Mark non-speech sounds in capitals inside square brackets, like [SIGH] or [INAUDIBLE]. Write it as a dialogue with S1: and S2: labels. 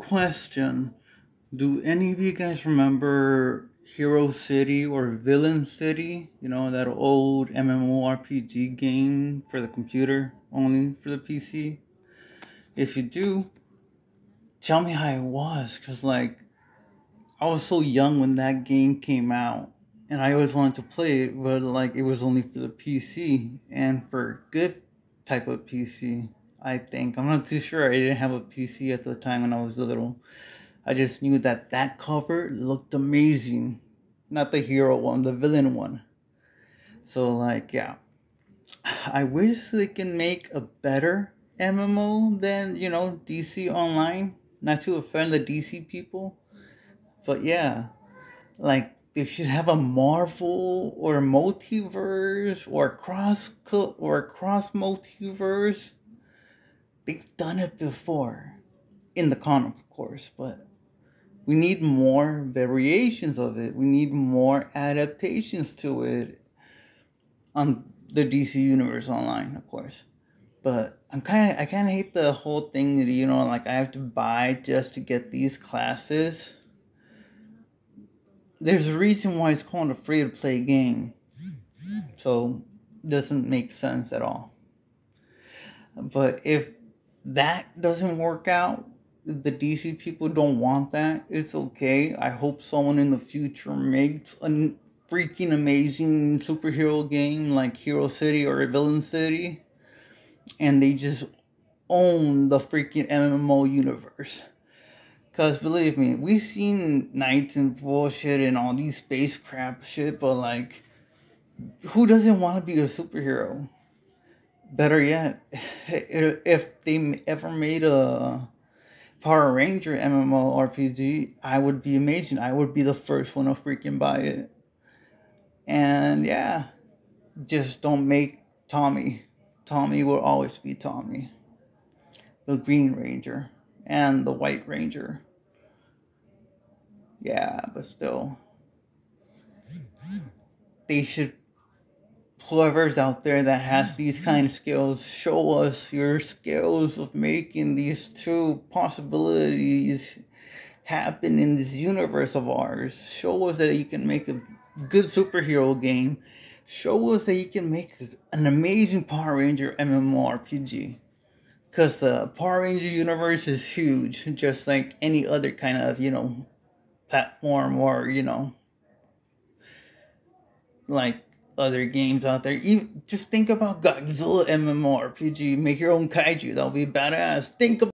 S1: Question Do any of you guys remember Hero City or Villain City? You know, that old MMORPG game for the computer, only for the PC? If you do, tell me how it was. Because, like, I was so young when that game came out. And I always wanted to play it, but, like, it was only for the PC and for good type of PC. I think. I'm not too sure. I didn't have a PC at the time when I was little. I just knew that that cover looked amazing. Not the hero one, the villain one. So, like, yeah. I wish they can make a better MMO than, you know, DC Online. Not to offend the DC people. But yeah. Like, they should have a Marvel or multiverse or cross or cross multiverse they've done it before in the comics, of course, but we need more variations of it. We need more adaptations to it on the DC universe online, of course. But I'm kind of I kind of hate the whole thing that you know like I have to buy just to get these classes. There's a reason why it's called a free to play game. So doesn't make sense at all. But if that doesn't work out, the DC people don't want that, it's okay. I hope someone in the future makes a freaking amazing superhero game like Hero City or a Villain City, and they just own the freaking MMO universe. Cause believe me, we've seen knights and bullshit and all these spacecraft shit, but like, who doesn't want to be a superhero? Better yet, [SIGHS] if they ever made a Power Ranger MMO RPG, I would be amazing. I would be the first one to freaking buy it. And yeah, just don't make Tommy. Tommy will always be Tommy. The Green Ranger and the White Ranger. Yeah, but still. They should whoever's out there that has mm-hmm. these kind of skills, show us your skills of making these two possibilities happen in this universe of ours. Show us that you can make a good superhero game. Show us that you can make an amazing Power Ranger MMORPG. Because the Power Ranger universe is huge, just like any other kind of, you know, platform or, you know, like other games out there. Even, just think about Godzilla MMORPG. Make your own kaiju. That'll be badass. Think about